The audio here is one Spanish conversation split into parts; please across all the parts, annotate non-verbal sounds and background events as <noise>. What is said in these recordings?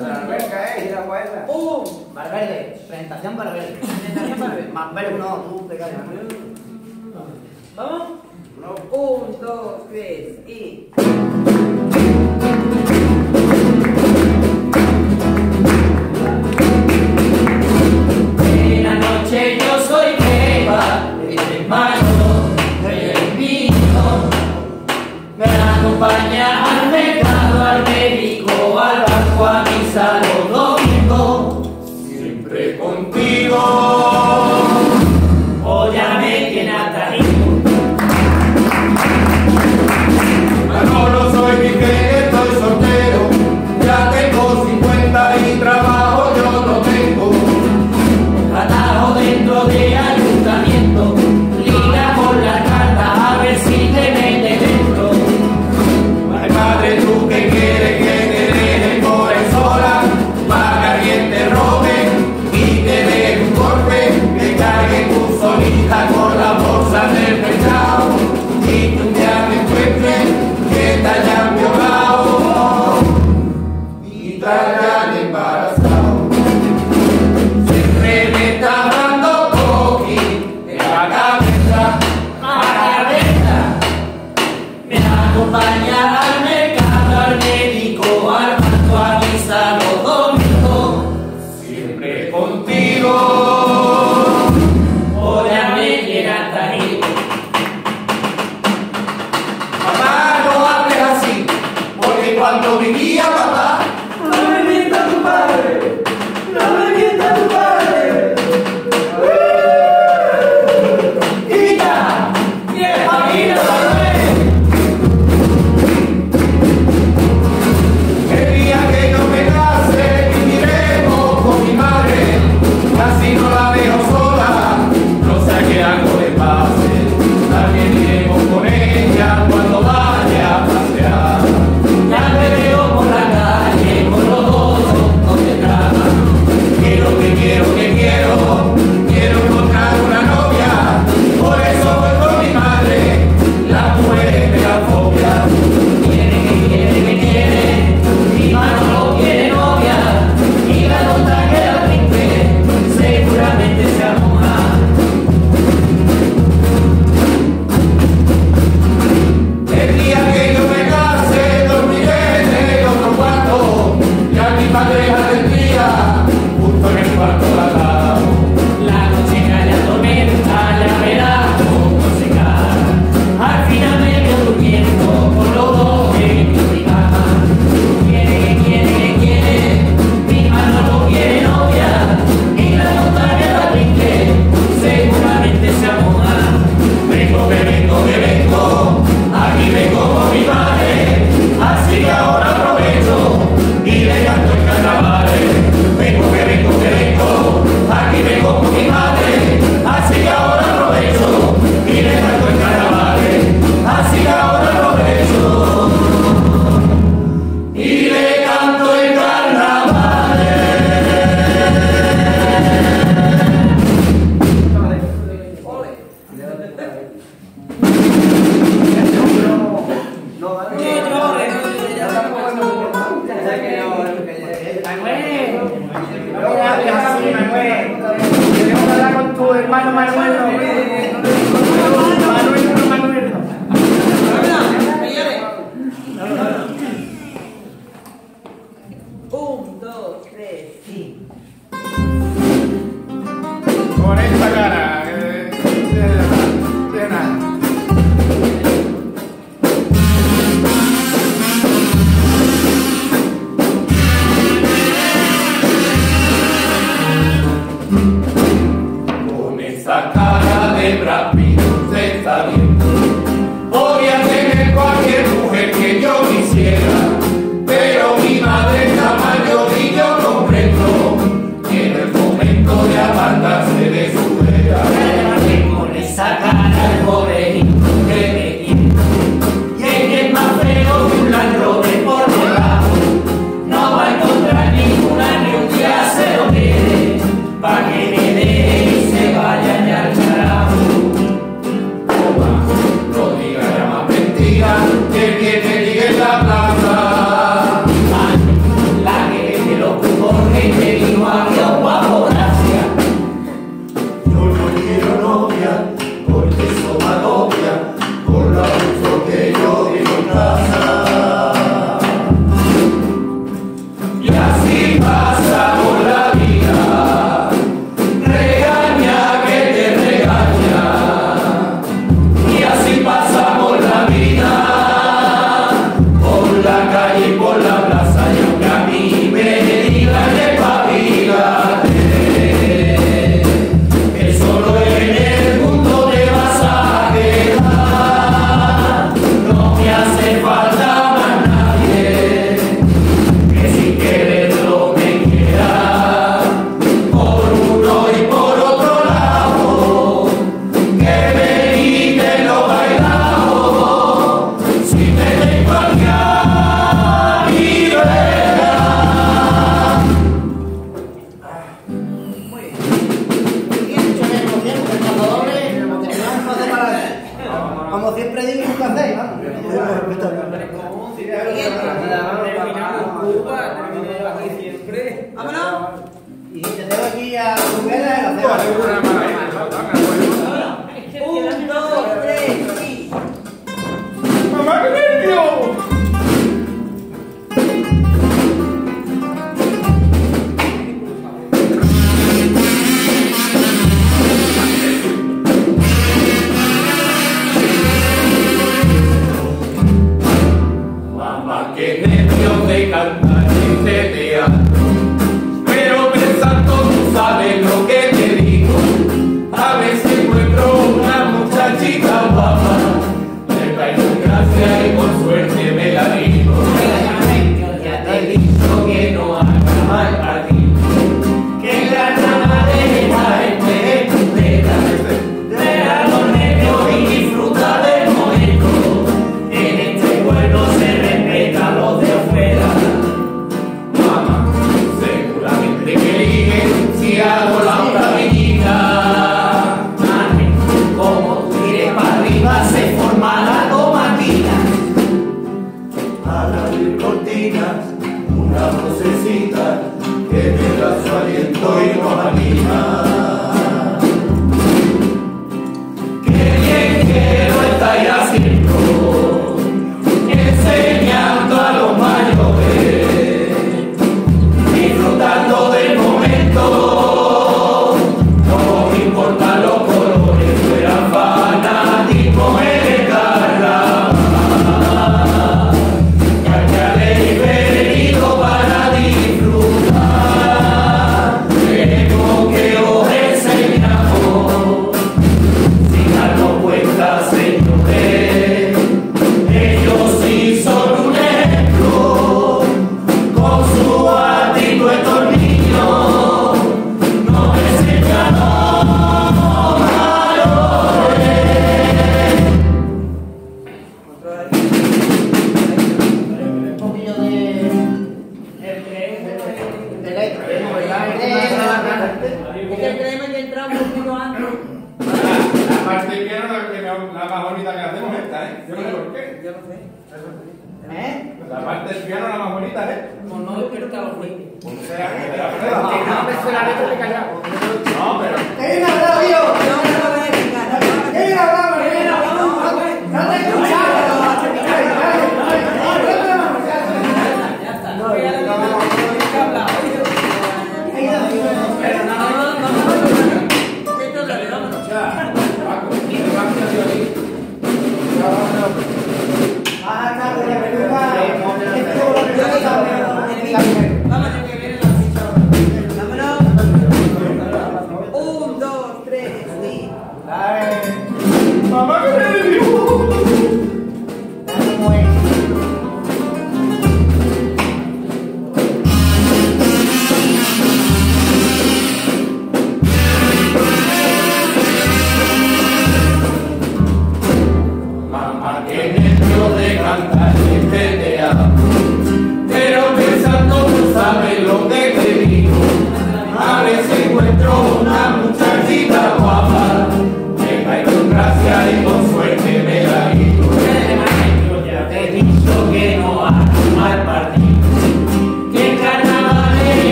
La alberca, ¿eh? Ir a guarda. ¡Pum! Uh. Valverde. Presentación para verde. Presentación para verde. Más <laughs> verde uno, tú, mm. ¿Vamos? Uno. Un, dos, tres y...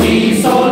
see so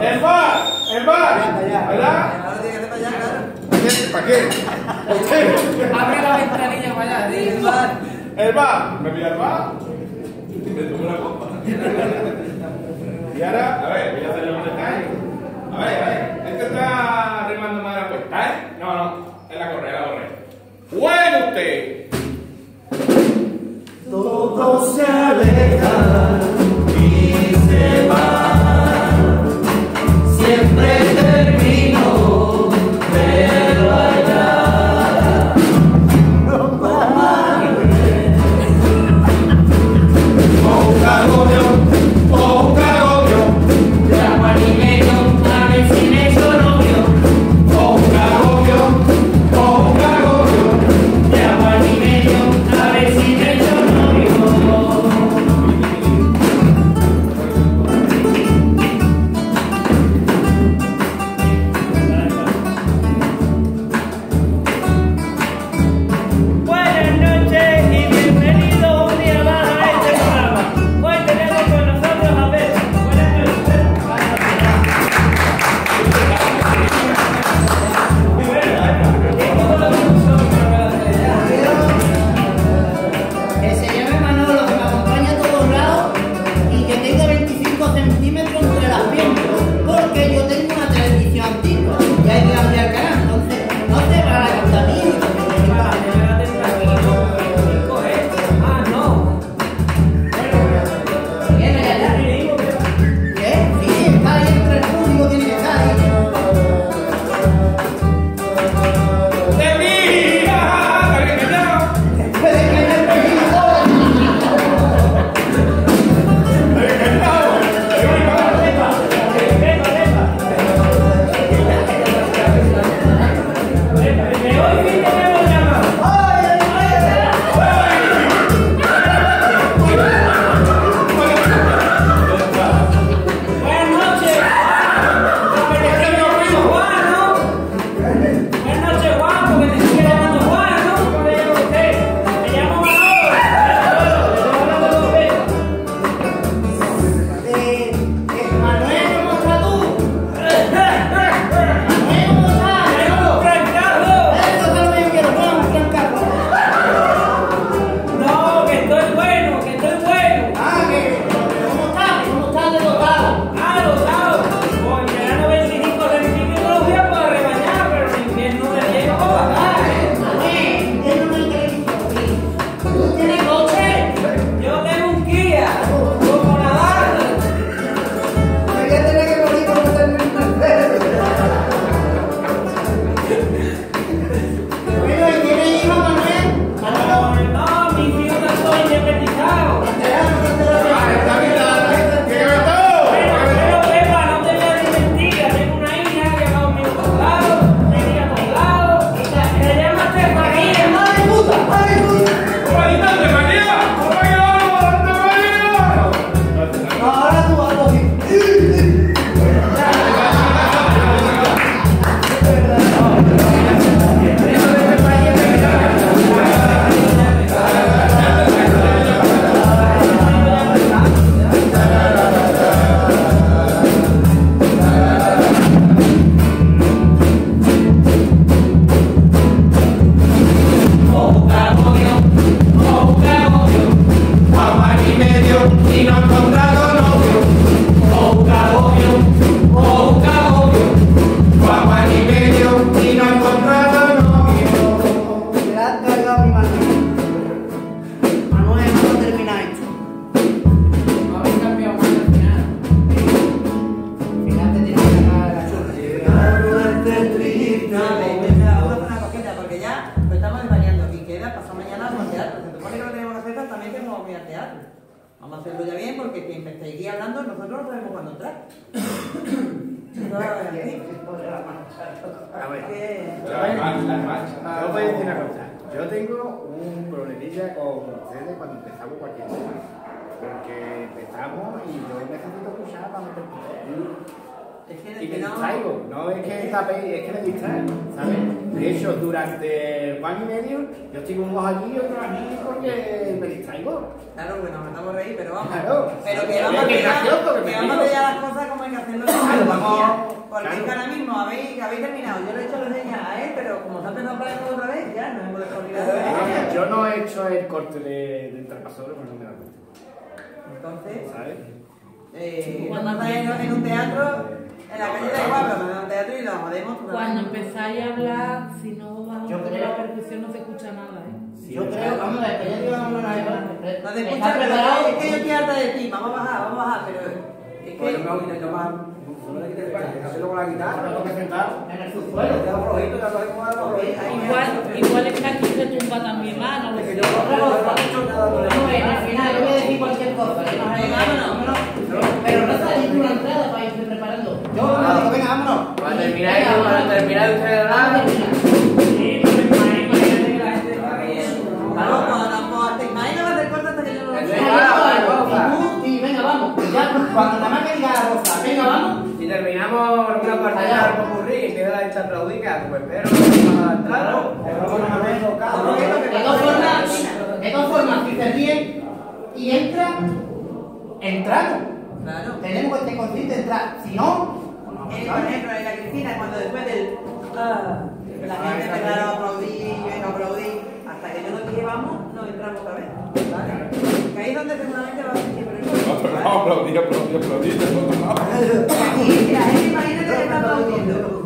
¡El bar! ¡El bar! ¿Verdad? Ahora tiene que ser para allá, claro. ¿Para qué? Abre la ventanilla para allá. El bar. ¿El bar? ¿Me pilla el bar? Me tomo una copa. Y ahora, a ver, voy a hacerle un detalle. A ver, a ver. Este está remando más la puesta, ¿eh? No, no. Es la correa, la correa. ¡Bueno usted! Todo se aleja y se va. Yo voy a decir una cosa. Yo tengo un problemilla con ustedes cuando empezamos cualquier cosa. Porque empezamos y yo necesito escuchar para meter y me distraigo, no es que tape, es que me distraigo, ¿sabes? De hecho, durante un año y medio yo estoy con unos allí y otros aquí porque me distraigo. Claro, bueno, nos estamos reír, pero vamos. Claro. Pero que vamos a dejar las cosas como hay que hacerlo. Claro, vamos. Porque es que ahora mismo habéis, habéis terminado. Yo le he hecho la señas a él, pero como se ha empezado a otra vez, ya no hemos dejado Yo no he hecho el corte de, del traspasador porque no me da cuenta. Entonces, ¿sabes? Eh, Cuando estás en un teatro en la calle igual, pero en teatro y lo jodemos. Cuando empezáis a hablar, si no vamos a poner la percusión, no se escucha nada, ¿eh? yo creo, vamos a ver, que ya a hablar. No te escuchas, pero es que yo estoy harta de ti, vamos a bajar, vamos a bajar, pero. Es que. Bueno, que aquí se tumba también mano. terminar de usar el radio. Para ahí, pues, la gente la no, no, no, no, te imaginas que no te recuerdas hasta que yo lo veo. Venga, vamos, venga, vamos. Ya, cuando nada más que diga la rosa, venga, vamos. Si terminamos una partida de la rosa, empieza a echar pues, pero, vamos a entrar. De dos formas, si te ríes y entra, entra. Claro. Tenemos que estar conscientes de entrar, si no, él con él, con la Cristina, cuando después del... Ah, la gente empezaron a aplaudir, yo no aplaudí, hasta que no nos llevamos, no entramos otra vez. ¿vale? Que ahí es donde seguramente va a sentir No, pero no, aplaudir, aplaudir, aplaudir, imagínate que está aplaudiendo.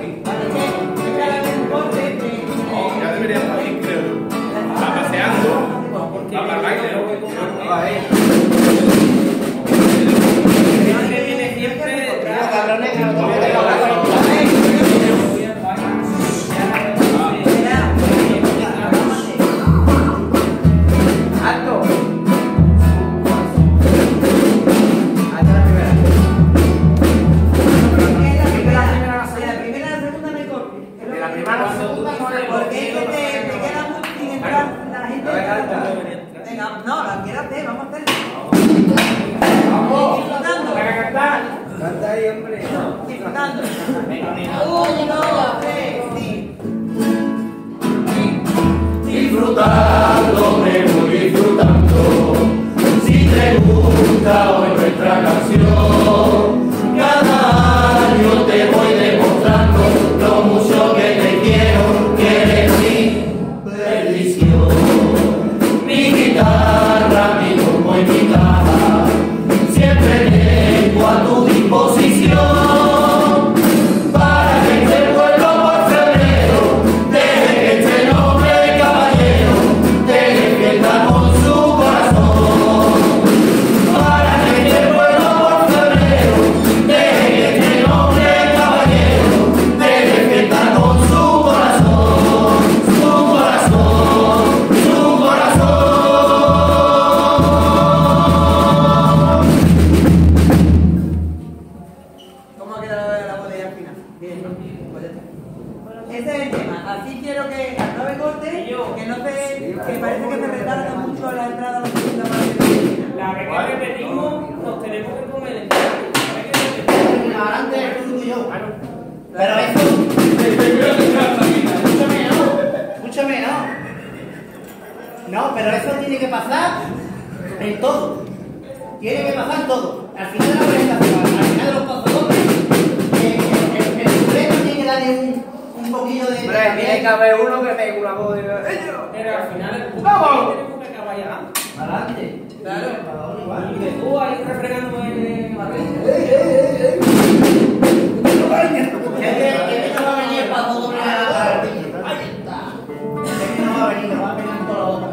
y le va pegando toda la boca.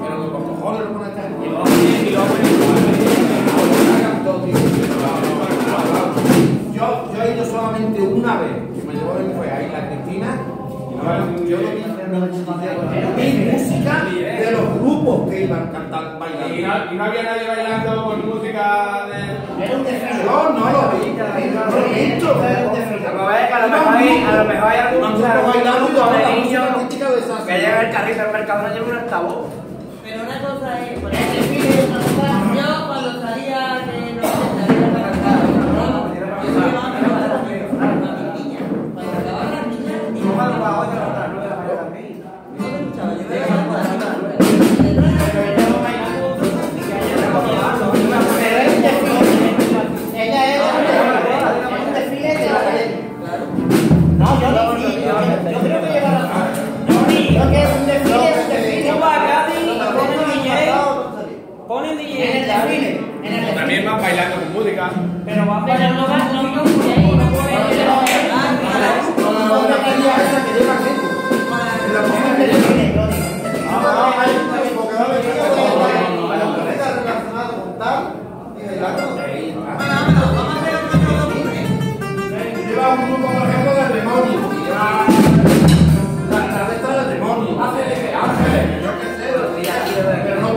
Pero los cojones lo ponen a Y lo hacen y lo hacen. Yo, yo he ido solamente una vez, que me llevó a fue a Isla Cristina, y yo lo vi en música de los grupos que iban a cantar bailando. Y no, y no había nadie bailando con música de. Era un. Yo no lo vi. No lo he visto. A lo mejor hay algún grupo bailando y yo no que llega el carrito del mercadona lleva un altavoz. Pero una cosa es, por ejemplo, yo cuando salía de bailando con música. Pero va Pero no va, no, Yo qué sé, pero no.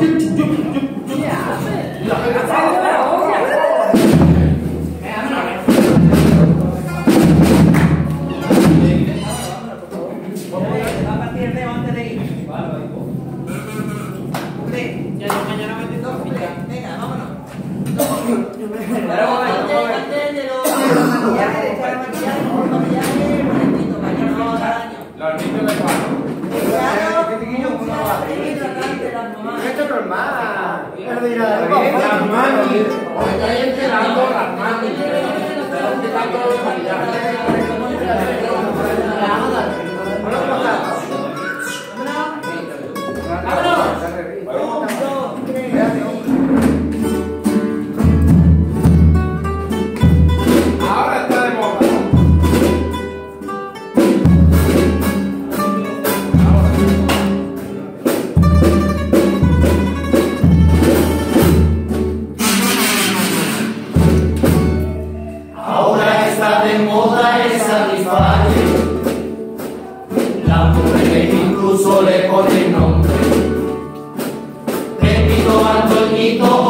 Perderá el Armani. Os estáis enterando de Armani. Estamos quitando le pone nombre. Te pido al dueñito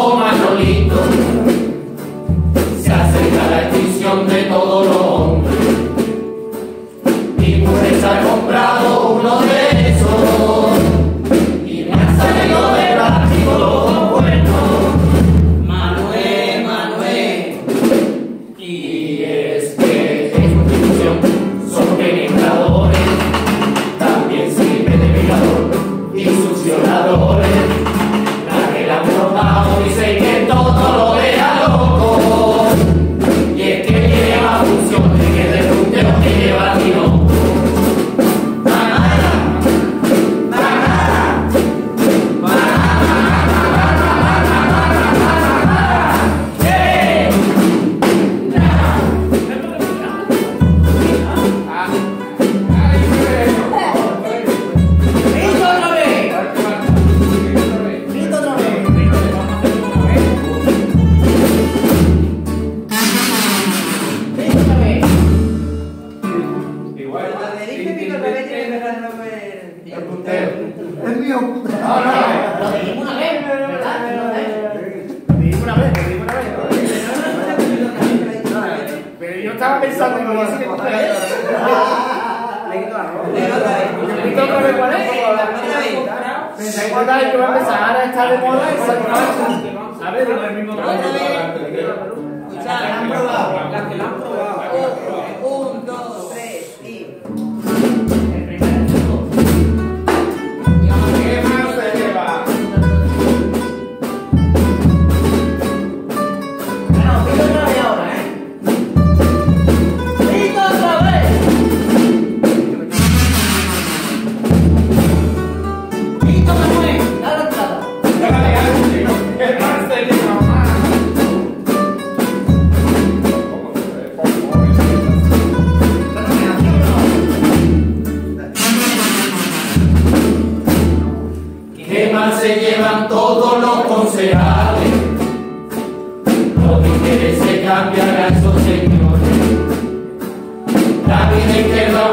Estaba pensando en que se Le toca de 40 Se acuerda que va a empezar ahora está de moda y se ¿Sabes? Lo mismo que han probado. Las que lo han probado.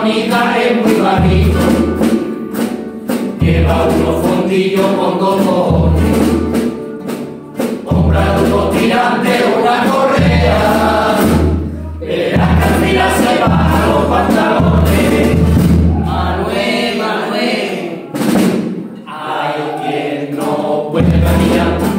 bonita es muy barrito, lleva unos fondillos con dos cojones, compra unos tirantes, una correa, verás que al final se baja los pantalones. Manuel, Manuel, hay quien no puede caminar.